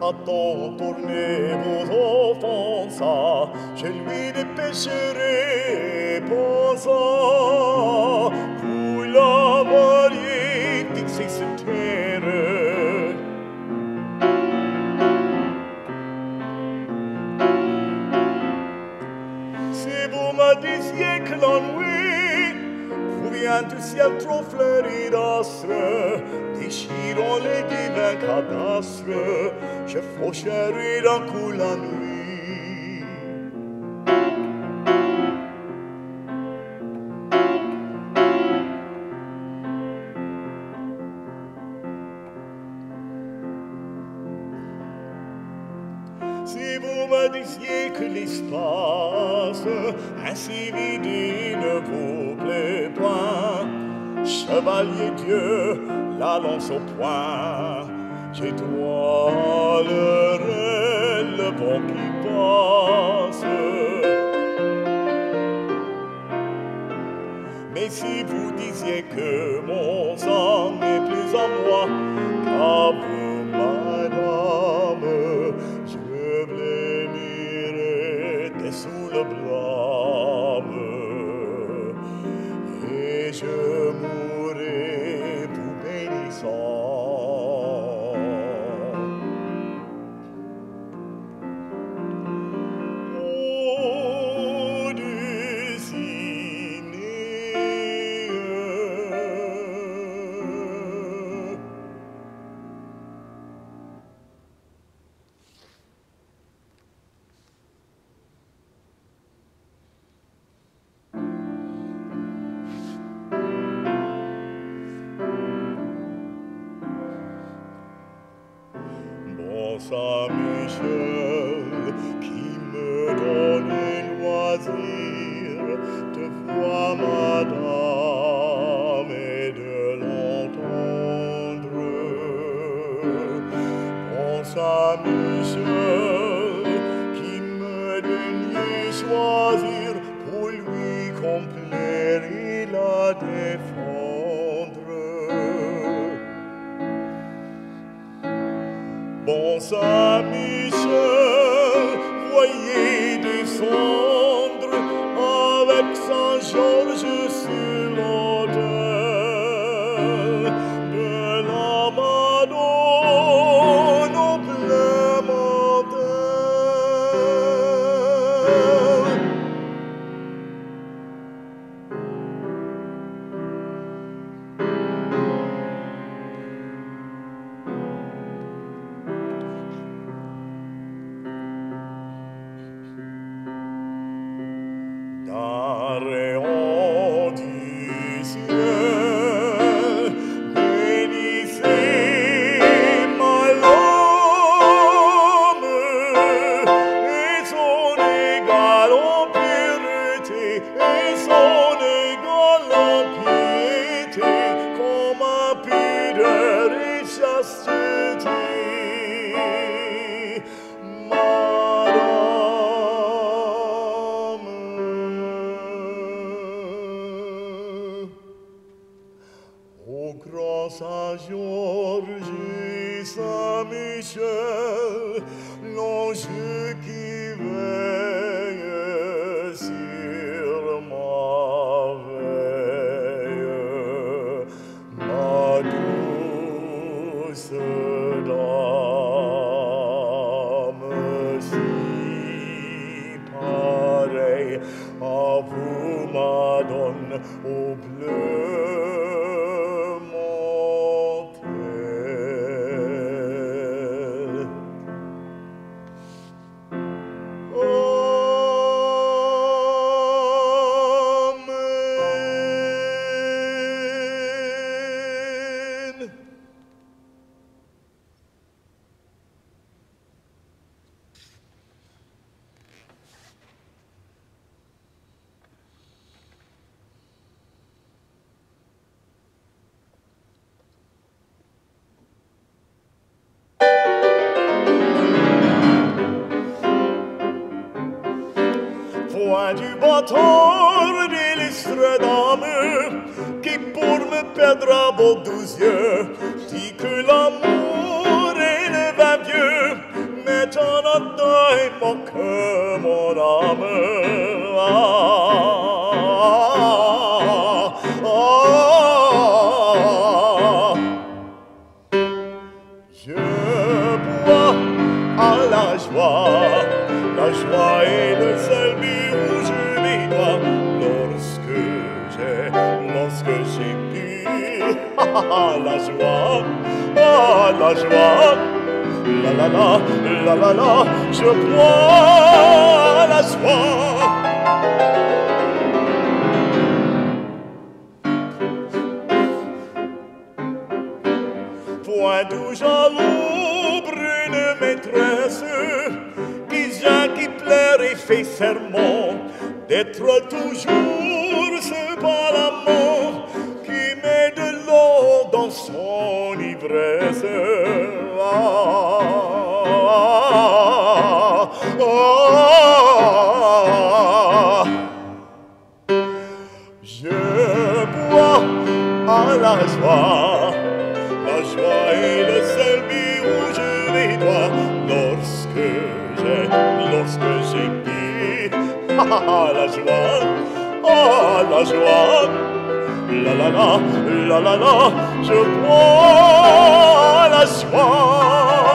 à tant tourner vos offenses, je lui dépêcherai pensant, vous la voyez fixer ce terre. Si vous me disiez que l'ennui vous vient du ciel trop fleuri d'astre, שירולי דיבק הדסרה, שפושרי לה כולנו Si vous me disiez que l'espace ainsi vide ne vous plaît Chevalier Dieu, la lance au poing, j'étoilerai le vent qui passe. Mais si vous disiez que mon sang n'est plus à moi Prends sa qui me daignait choisir pour lui complaire et la défendre. Bon sa voyez des sons bătări li strădame, Qui pour me perdre à vos douze yeux, dit que l'amour est le vin vieux, mais pas mon âme. Ah, la joie, ah, la joie. La la la, la la la, je bois la joie. Point d'où jaloux, brune maîtresse, qui pleure et fait serment d'être toujours Je bois à la joie, la joie est le seul but où je vais droit lorsque j'ai, lorsque j'ai bu. Ah, ah, la joie, ah, la joie, la la la, la la la, je bois la joie.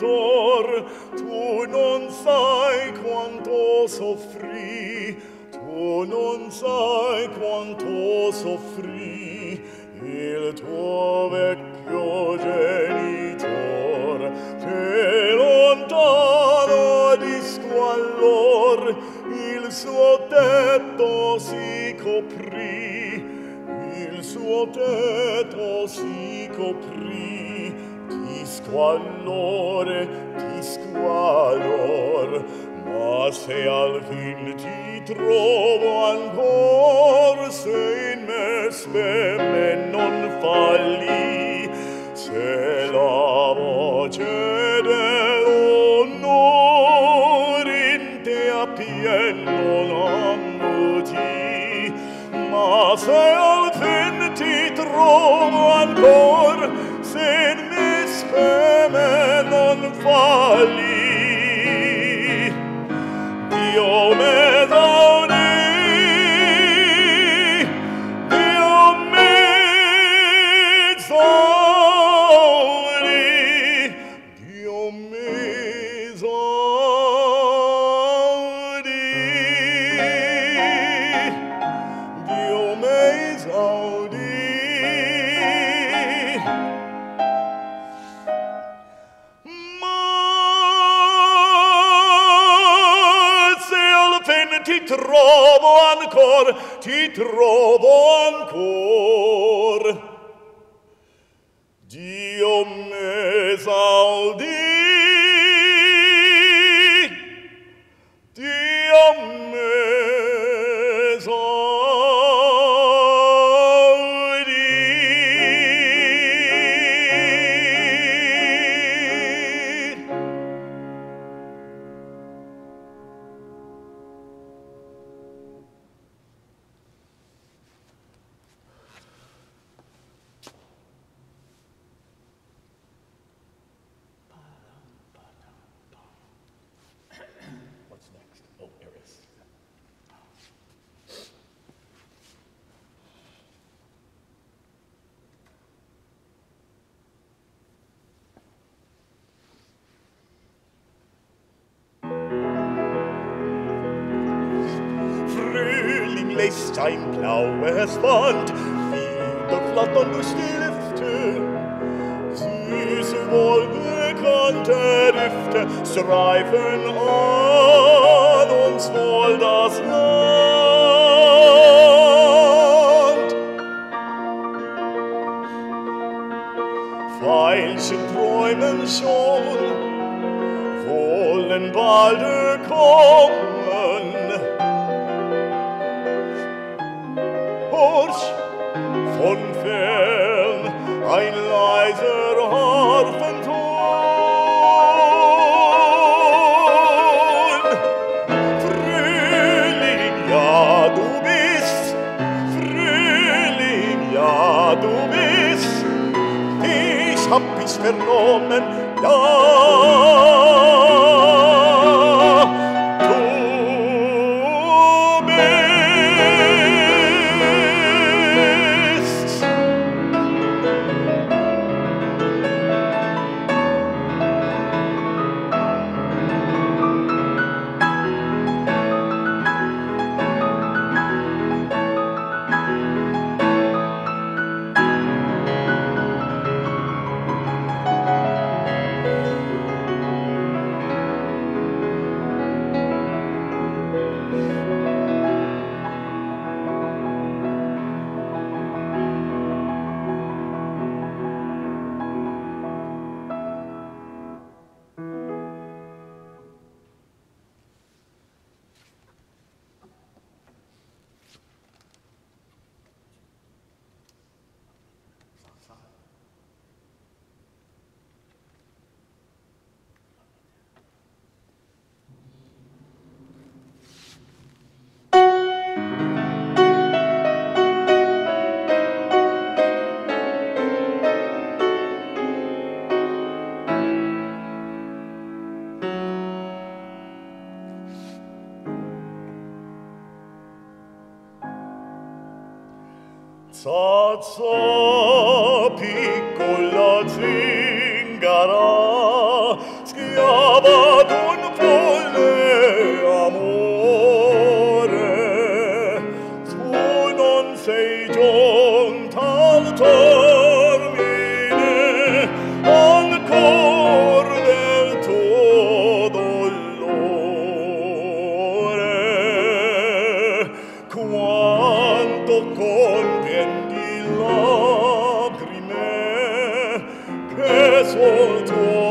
Creator, tu non sai quanto soffri, tu non sai quanto soffri. Il tuo vecchio genitor, che lontano di squallor il suo tetto si coprì, il suo tetto squallore di squalor ma se al fin ti trovo ancor se in me spero ti trovo ancor, ti trovo ancor. Dio me saldi Lässt ein blaues Band wieder flattern durch die Lüfte. Süße, wohlbekannte Düfte streifen an uns wohl das Land. Veilchen träumen schon, unfern ein leiser Harfenton. Frühling, ja, du bist, Frühling, ja, du bist, ich hab dich vernommen, ja, Zazà lacrime che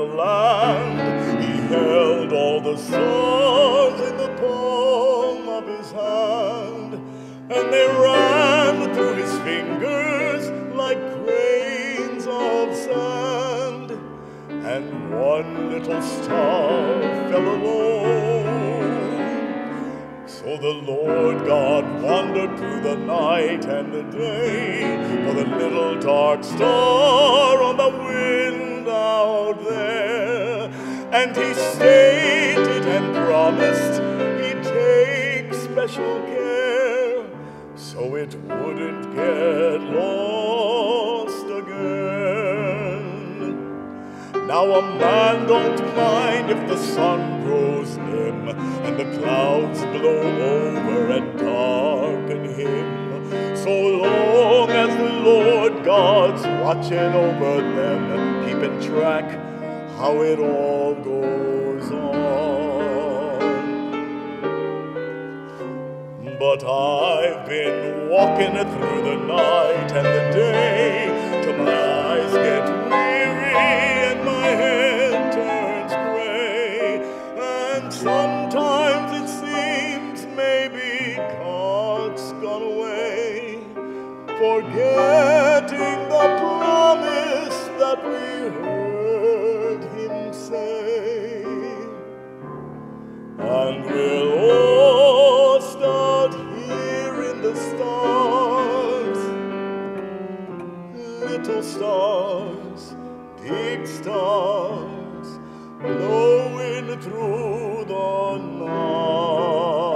the land, He held all the stars in the palm of His hand, and they ran through His fingers like grains of sand, and one little star fell alone. So the Lord God wandered through the night and the day for the little dark star on the wind out there. And he stated and promised he'd take special care so it wouldn't get lost again. Now a man don't mind if the sun grows dim and the clouds blow over and darken him. So long as the Lord God's watching over them, and keeping track how it all goes on. But I've been walking through the night and the day stars, big stars, blowing through the night.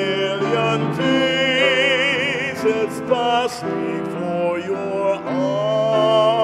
million faces pass before your eyes.